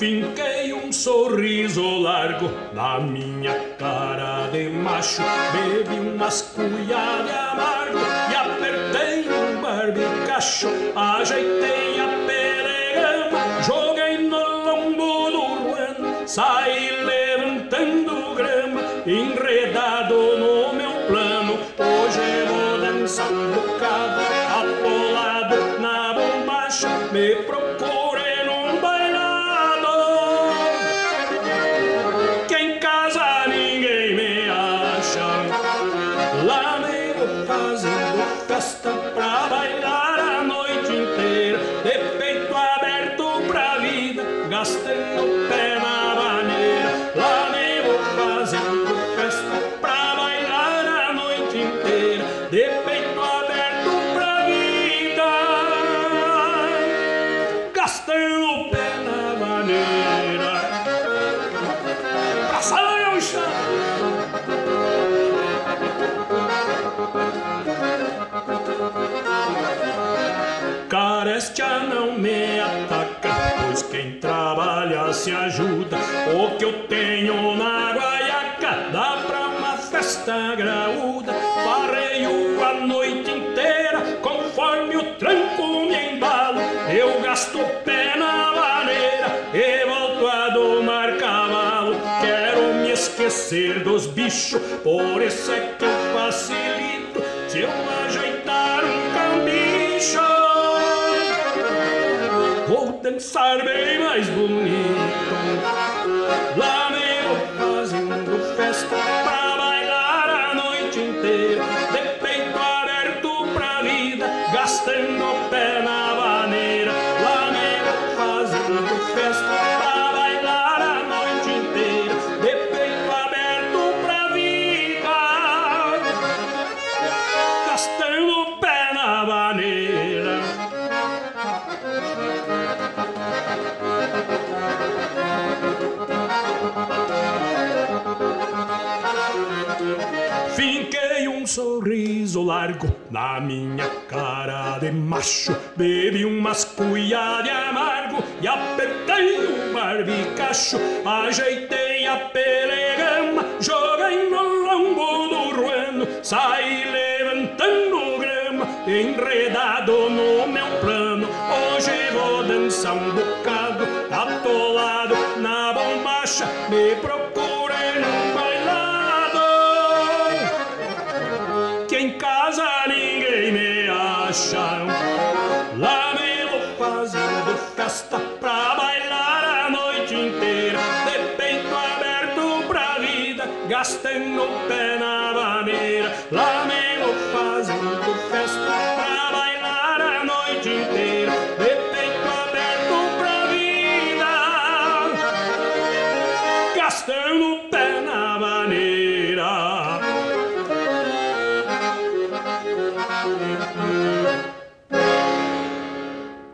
Finquei um sorriso largo na minha cara de macho. Bebi umas cuias de amargo e apertei um barbicacho. Ajeitei enredado no meu plano. Hoje vou dançar um bocado, atolado na bombacha Me procurei Não me ataca, pois quem trabalha se ajuda. O que eu tenho na guaiaca dá pra uma festa graúda. Farreio a noite inteira, conforme o tranco me embalo. Eu gasto pé na maneira e volto a domar cavalo. Quero me esquecer dos bichos, por isso é que eu facilito. Se eu ajeitar um cambicho dançar bem mais bonito. Lá sorriso largo na minha cara de macho. Bebi umas cuias de amargo e apertei o barbicacho. Ajeitei a pelegama, joguei no lombo do ruano. Saí levantando grama, enredado no meu plano. Hoje vou dançar um bocado, atolado na bombacha. Me procurei que em casa ninguém me acha. Lá me vou fazendo festa pra bailar a noite inteira, de peito aberto pra vida, gastando pé